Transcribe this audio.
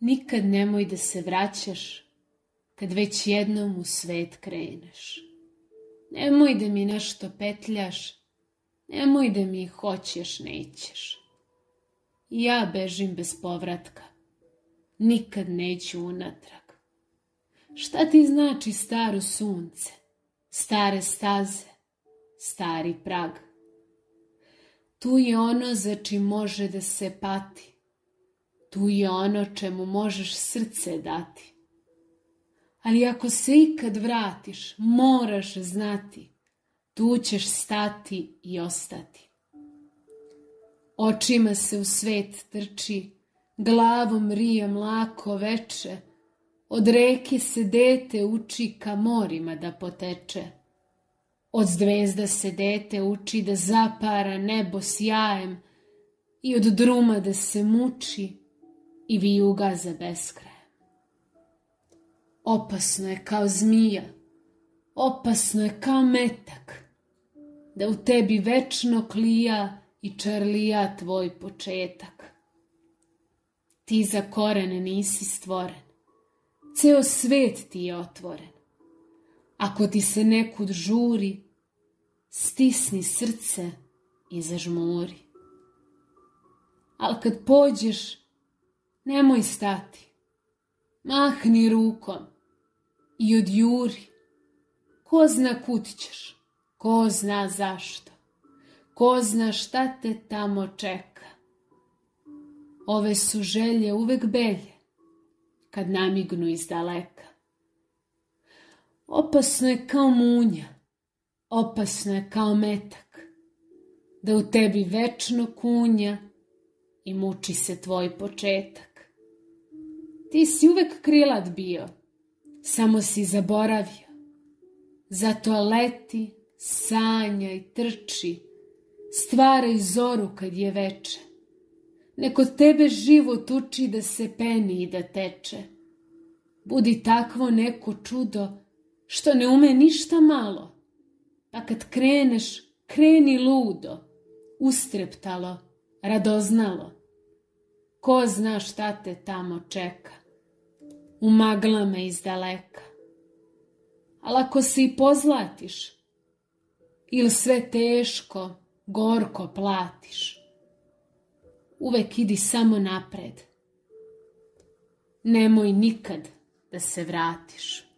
Nikad nemoj da se vraćaš kad već jednom u svet kreneš. Nemoj da mi nešto petljaš, nemoj da mi hoćeš, nećeš. Ja bežim bez povratka, nikad neću unatrag. Šta ti znači staro sunce, stare staze, stari prag? Tu je ono za čim može da se pati, tu je ono čemu možeš srce dati. Ali ako se ikad vratiš, moraš znati, tu ćeš stati i ostati. Očima se u svet trči, glavom rije mlako veče, od reke se dete uči ka morima da poteče. Od zvezda se dete uči da zapara nebo sjajem i od druma da se muči i vijuga za beskraj. Opasno je kao zmija, opasno je kao metak, da u tebi večno klija i čarlija tvoj početak. Ti za korene nisi stvoren, ceo svet ti je otvoren. Ako ti se nekud žuri, stisni srce i zažmuri. Al kad pođeš, nemoj stati, mahni rukom i odjuri. Ko zna kud ćeš, ko zna zašto, ko zna šta te tamo čeka. Ove su želje uvek belje, kad namignu iz daleka. Opasno je kao munja, opasno je kao metak, da u tebi večno kunja i muči se tvoj početak. Ti si uvek krilat bio, samo si zaboravio. Zato leti, sanja i trči, stvaraj zoru kad je veče. Neko tebe život uči da se peni i da teče. Budi takvo neko čudo što ne ume ništa malo. Pa kad kreneš, kreni ludo, ustreptalo, radoznalo. Ko zna šta te tamo čeka? U maglama iz daleka. Ali ako se i pozlatiš, ili sve teško, gorko platiš, uvek idi samo napred. Nemoj nikad da se vratiš.